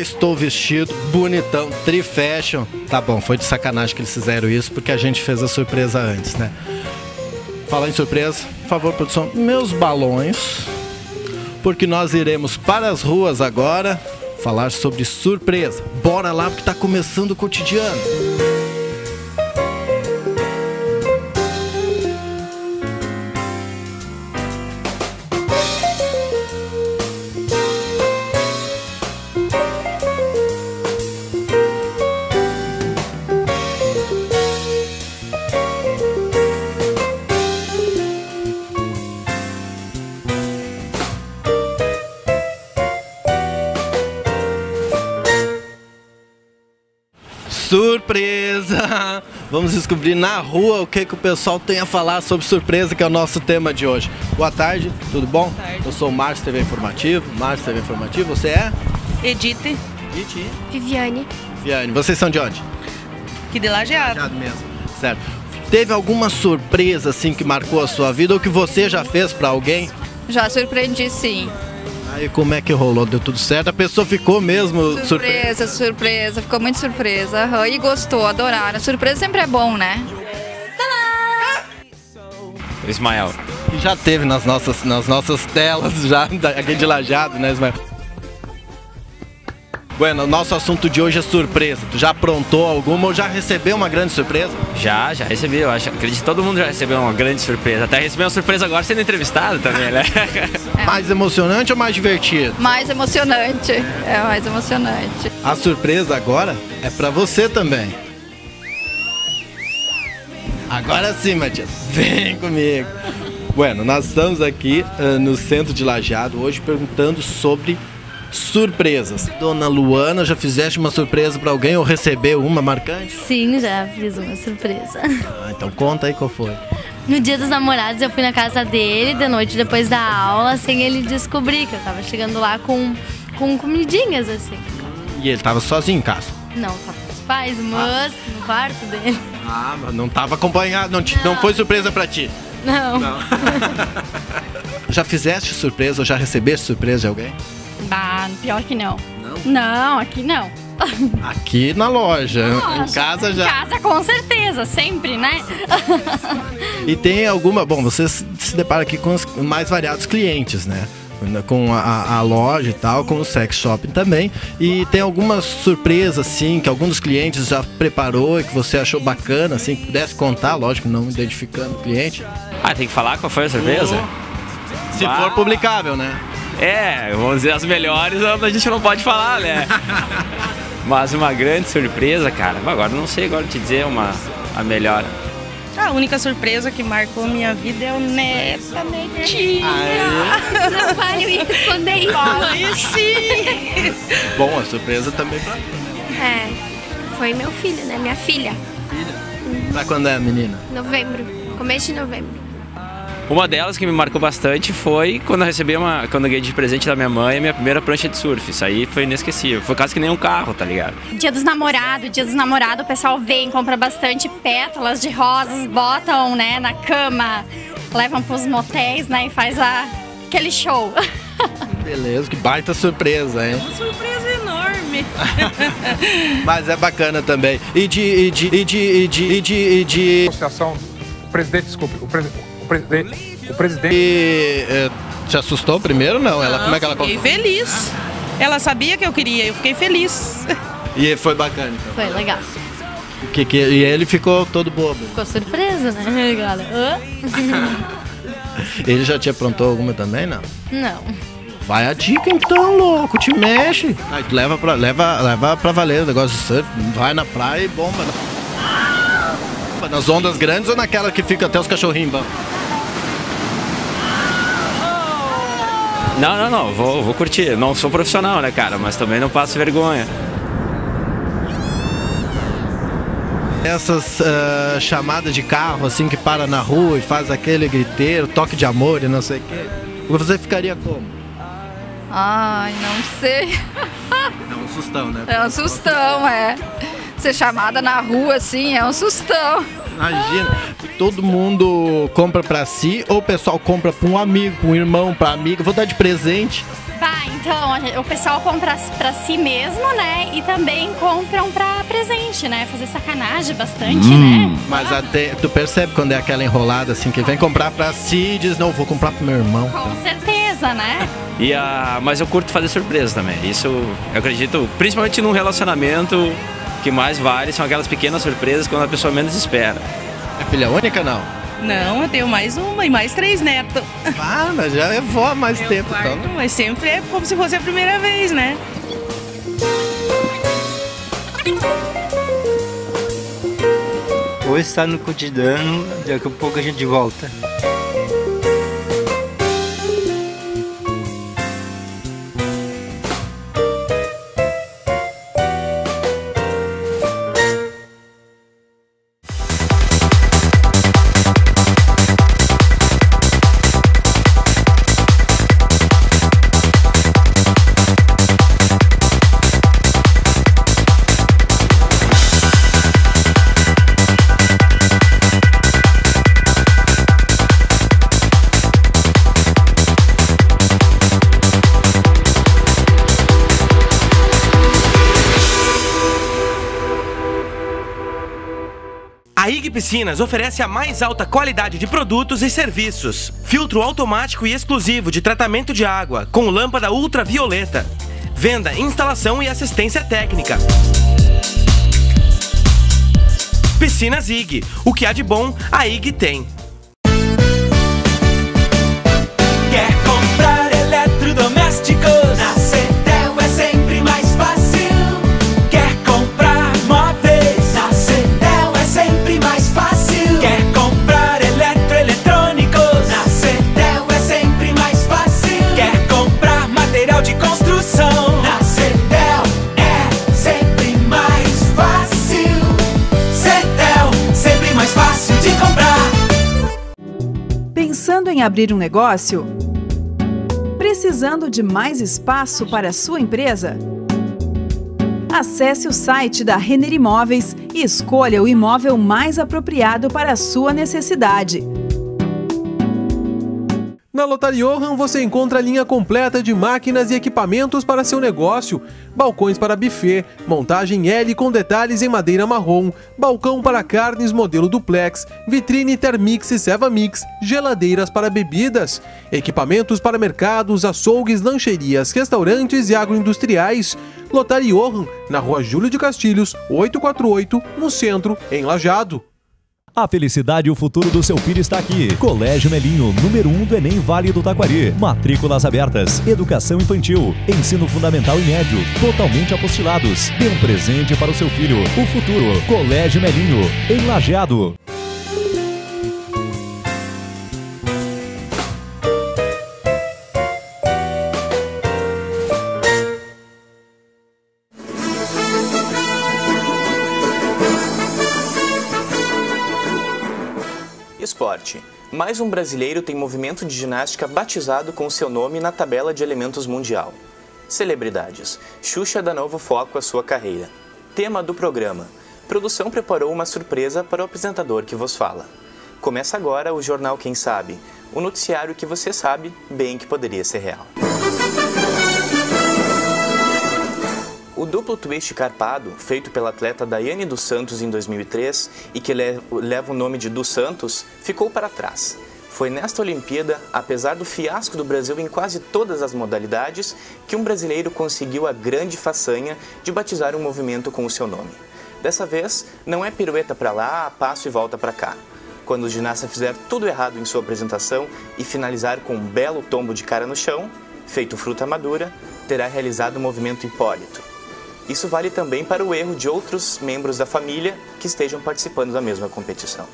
estou vestido, bonitão, tri fashion. Tá bom, foi de sacanagem que eles fizeram isso, porque a gente fez a surpresa antes, né? Falar em surpresa, por favor, produção, meus balões, porque nós iremos para as ruas agora falar sobre surpresa. Bora lá, porque tá começando o cotidiano. Vamos descobrir na rua o que, que o pessoal tem a falar sobre surpresa, que é o nosso tema de hoje. Boa tarde, tudo bom? Boa tarde. Eu sou o Márcio TV Informativo. Márcio TV Informativo, você é? Edite, Iti. Viviane. Viane, vocês são de onde? que de lajeado. Lajeado mesmo. Certo. Teve alguma surpresa assim que marcou a sua vida ou que você já fez pra alguém? Já surpreendi sim. Aí como é que rolou? Deu tudo certo? A pessoa ficou mesmo surpresa? Surpresa, surpresa, ficou muito surpresa. E gostou, adoraram. Surpresa sempre é bom, né? Ismael. Já teve nas nossas, nas nossas telas já, aqui de Lajeado, né, Ismael? Bueno, o nosso assunto de hoje é surpresa. Tu já aprontou alguma ou já recebeu uma grande surpresa? Já, já recebi, eu acho. Acredito que todo mundo já recebeu uma grande surpresa. Até recebi uma surpresa agora sendo entrevistado também, né? Mais emocionante ou mais divertido? Mais emocionante. É mais emocionante. A surpresa agora é pra você também. Agora sim, Matias. Vem comigo. Bueno, nós estamos aqui ah, no centro de Lajeado hoje perguntando sobre surpresas. Dona Luana, já fizeste uma surpresa pra alguém ou recebeu uma marcante? Sim, já fiz uma surpresa. Ah, então conta aí qual foi. No dia dos namorados eu fui na casa dele, de noite depois da aula, sem ele descobrir que eu tava chegando lá com, com comidinhas, assim. E ele tava sozinho em casa? Não, tava com os pais, mas no quarto dele. Ah, mas não tava acompanhado, não, te- não foi surpresa pra ti. Não. Já fizeste surpresa ou já recebeste surpresa de alguém? Ah, pior que não. Não? aqui não. Aqui na loja, em Nossa, casa Em já. casa com certeza, sempre, né? E tem alguma. Bom, você se depara aqui com os mais variados clientes, né? Com a, a- a loja e tal, com o sex shopping também. E tem alguma surpresa, assim, que algum dos clientes já preparou e que você achou bacana, assim, que pudesse contar, lógico, não identificando o cliente. ah, tem que falar qual foi a surpresa? Se Ah. for publicável, né? É, vamos dizer as melhores, a gente não pode falar, né? Mas uma grande surpresa, cara. Agora não sei agora te dizer uma a melhor. A única surpresa que marcou minha vida é o Neta Netinha. Não vale eu ia responder isso. Sim. Bom, a surpresa também pra, É, foi meu filho, né? Minha filha. pra quando é a menina. Novembro. Começo de novembro. Uma delas que me marcou bastante foi quando eu recebi uma. Quando eu ganhei de presente da minha mãe a minha primeira prancha de surf. Isso aí foi inesquecível. Foi quase que nem um carro, tá ligado? Dia dos namorados, dia dos namorados, o pessoal vem, compra bastante pétalas de rosas, botam, né, na cama, levam pros motéis, né, e faz a, aquele show. Beleza, que baita surpresa, hein? Uma surpresa enorme. Mas é bacana também. E de. E de. E de. E de. E de. E de, associação, o presidente, desculpe, o, presi- o presidente, o presidente e, eh, te assustou primeiro? Não. Ela, como é que ela Fiquei contou? feliz. Ela sabia que eu queria, eu fiquei feliz. E foi bacana, então. Foi legal. O que que, e ele ficou todo bobo. Ficou surpresa, né, galera? Ele já te aprontou alguma também, não? Não. Vai a dica então, louco, te mexe. Aí, leva, pra, leva, leva pra valer o negócio de surf. Vai na praia e bomba. Na- Nas ondas grandes ou naquela que fica até os cachorrinhos? Não, não, não. Vou, vou curtir. Não sou profissional, né, cara? Mas também não passo vergonha. Essas ah, chamadas de carro assim que para na rua e faz aquele griteiro, toque de amor e não sei o quê. Você ficaria como? Ai, não sei. É um sustão, né? É um sustão, é. Ser chamada na rua assim é um sustão. Imagina, todo mundo compra pra si ou o pessoal compra pra um amigo, pra um irmão, pra amiga, vou dar de presente. Vai, Então, o pessoal compra pra si mesmo, né? E também compram pra presente, né? Fazer sacanagem bastante, né? Mas até, tu percebe quando é aquela enrolada assim, que vem comprar pra si e diz, não, vou comprar pro meu irmão. Com certeza, né? E a, mas eu curto fazer surpresa também. Isso eu acredito, principalmente num relacionamento, o que mais vale são aquelas pequenas surpresas quando a pessoa menos espera. É filha única, não? Não, eu tenho mais uma e mais três netos. Ah, mas já é vó há mais Eu tempo, guardo, então. Mas sempre é como se fosse a primeira vez, né? Hoje está no cotidiano, daqui a pouco a gente volta. A IG Piscinas oferece a mais alta qualidade de produtos e serviços. Filtro automático e exclusivo de tratamento de água com lâmpada ultravioleta. Venda, instalação e assistência técnica. Piscinas IG. O que há de bom, a IG tem. Pensando em abrir um negócio? Precisando de mais espaço para a sua empresa? Acesse o site da Renner Imóveis e escolha o imóvel mais apropriado para a sua necessidade. Na Lotaria Johan você encontra a linha completa de máquinas e equipamentos para seu negócio, balcões para buffet, montagem L com detalhes em madeira marrom, balcão para carnes modelo duplex, vitrine Thermix e Sevamix, geladeiras para bebidas, equipamentos para mercados, açougues, lancherias, restaurantes e agroindustriais. Lotaria Johan, na rua Júlio de Castilhos, 848, no centro, em Lajado. A felicidade e o futuro do seu filho está aqui. Colégio Melinho, número 1 um do Enem Vale do Taquari. Matrículas abertas. Educação infantil. Ensino fundamental e médio. Totalmente apostilados. Dê um presente para o seu filho. O futuro. Colégio Melinho, em Lajeado. Mais um brasileiro tem movimento de ginástica batizado com seu nome na tabela de elementos mundial. Celebridades. Xuxa dá novo foco à sua carreira. Tema do programa. Produção preparou uma surpresa para o apresentador que vos fala. Começa agora o Jornal Quem Sabe, o noticiário que você sabe bem que poderia ser real. O duplo twist carpado, feito pela atleta Daiane dos Santos em 2003 e que le- leva o nome de dos Santos, ficou para trás. Foi nesta Olimpíada, apesar do fiasco do Brasil em quase todas as modalidades, que um brasileiro conseguiu a grande façanha de batizar um movimento com o seu nome. Dessa vez, não é pirueta para lá, passo e volta para cá. Quando o ginasta fizer tudo errado em sua apresentação e finalizar com um belo tombo de cara no chão, feito fruta madura, terá realizado o movimento Hipólito. Isso vale também para o erro de outros membros da família que estejam participando da mesma competição.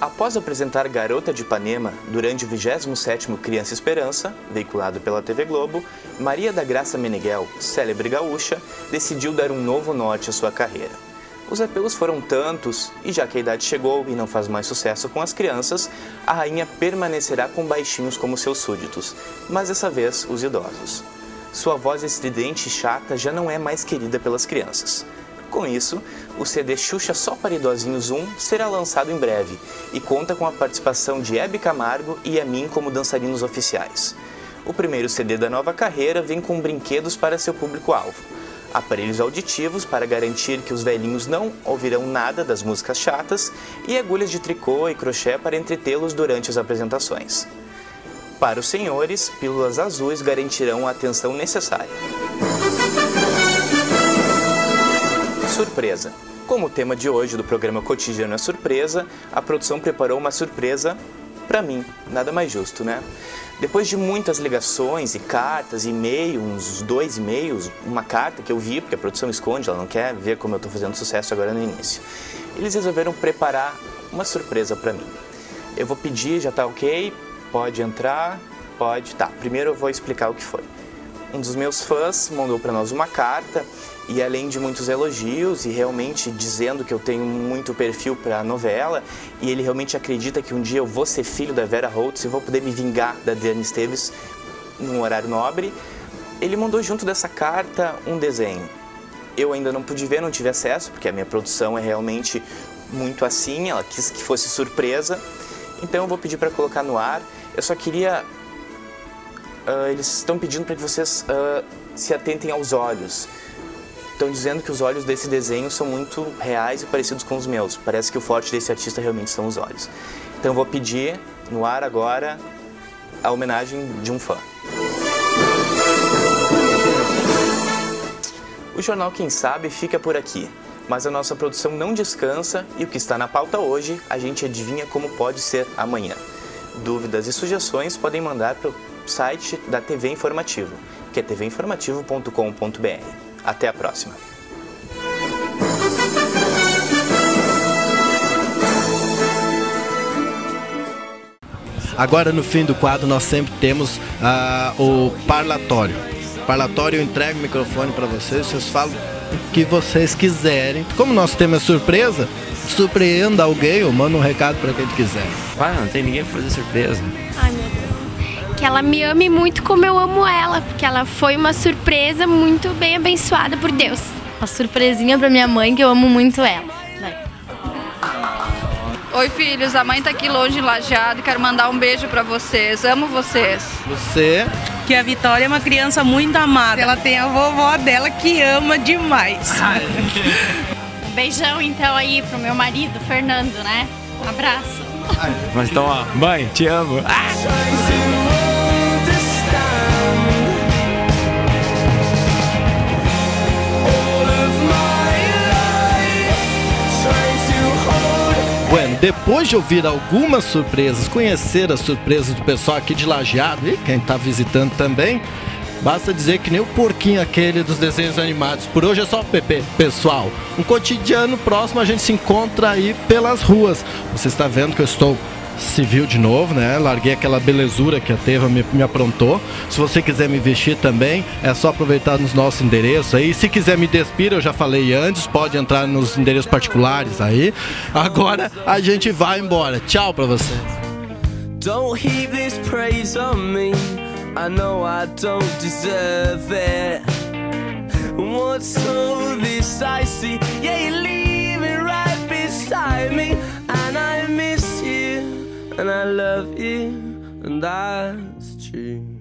Após apresentar Garota de Ipanema durante o 27º Criança Esperança, veiculado pela TV Globo, Maria da Graça Meneghel, célebre gaúcha, decidiu dar um novo norte à sua carreira. Os apelos foram tantos, e já que a idade chegou e não faz mais sucesso com as crianças, a rainha permanecerá com baixinhos como seus súditos, mas dessa vez os idosos. Sua voz estridente e chata já não é mais querida pelas crianças. Com isso, o CD Xuxa Só para Idosinhos 1 será lançado em breve e conta com a participação de Hebe Camargo e a mim como dançarinos oficiais. O primeiro CD da nova carreira vem com brinquedos para seu público-alvo, aparelhos auditivos para garantir que os velhinhos não ouvirão nada das músicas chatas e agulhas de tricô e crochê para entretê-los durante as apresentações. Para os senhores, pílulas azuis garantirão a atenção necessária. Surpresa. Como o tema de hoje do programa Cotidiano é surpresa, a produção preparou uma surpresa para mim. Nada mais justo, né? Depois de muitas ligações e cartas, e-mail, uns dois e-mails, uma carta que eu vi, porque a produção esconde, ela não quer ver como eu estou fazendo sucesso agora no início. Eles resolveram preparar uma surpresa para mim. Eu vou pedir, já tá ok? Pode entrar? Pode. Tá, primeiro eu vou explicar o que foi. Um dos meus fãs mandou para nós uma carta e além de muitos elogios e realmente dizendo que eu tenho muito perfil para a novela e ele realmente acredita que um dia eu vou ser filho da Vera Holtz e vou poder me vingar da Diane Esteves num horário nobre, ele mandou junto dessa carta um desenho. Eu ainda não pude ver, não tive acesso, porque a minha produção é realmente muito assim, ela quis que fosse surpresa. Então eu vou pedir para colocar no ar. Eu só queria Uh, eles estão pedindo para que vocês uh, se atentem aos olhos. Estão dizendo que os olhos desse desenho são muito reais e parecidos com os meus. Parece que o forte desse artista realmente são os olhos. Então vou pedir no ar agora a homenagem de um fã. O jornal Quem Sabe fica por aqui, mas a nossa produção não descansa e o que está na pauta hoje a gente adivinha como pode ser amanhã. Dúvidas e sugestões podem mandar para site da TV Informativo, que é tvinformativo.com.br. Até a próxima! Agora no fim do quadro nós sempre temos ah, o parlatório. Parlatório eu entrego o microfone para vocês, vocês falam o que vocês quiserem. Como nosso tema é surpresa, surpreenda alguém ou manda um recado para quem quiser. Ah, não tem ninguém para fazer surpresa. Ai meu. Que ela me ame muito como eu amo ela, porque ela foi uma surpresa muito bem abençoada por Deus. Uma surpresinha pra minha mãe que eu amo muito ela. Oi, filhos. A mãe tá aqui longe, lajeado. Quero mandar um beijo pra vocês. Amo vocês. Você? Que a Vitória é uma criança muito amada. Ela tem a vovó dela que ama demais. Um beijão então aí pro meu marido, Fernando, né? Um abraço. Mas então, ó, mãe, te amo. Bueno, depois de ouvir algumas surpresas, conhecer as surpresas do pessoal aqui de Lajeado e quem está visitando também, basta dizer que nem o porquinho aquele dos desenhos animados. Por hoje é só PP, pessoal. Um cotidiano próximo a gente se encontra aí pelas ruas. Você está vendo que eu estou civil de novo, né? Larguei aquela belezura que a Teva me, me aprontou. Se você quiser me vestir também, é só aproveitar nos nossos endereços aí. Se quiser me despir, eu já falei antes, pode entrar nos endereços particulares aí. Agora a gente vai embora. Tchau pra vocês. Don't heap this praise on me. I know I don't deserve it. What's all this I see? Yeah, right beside me, and I miss and I love you, and that's true.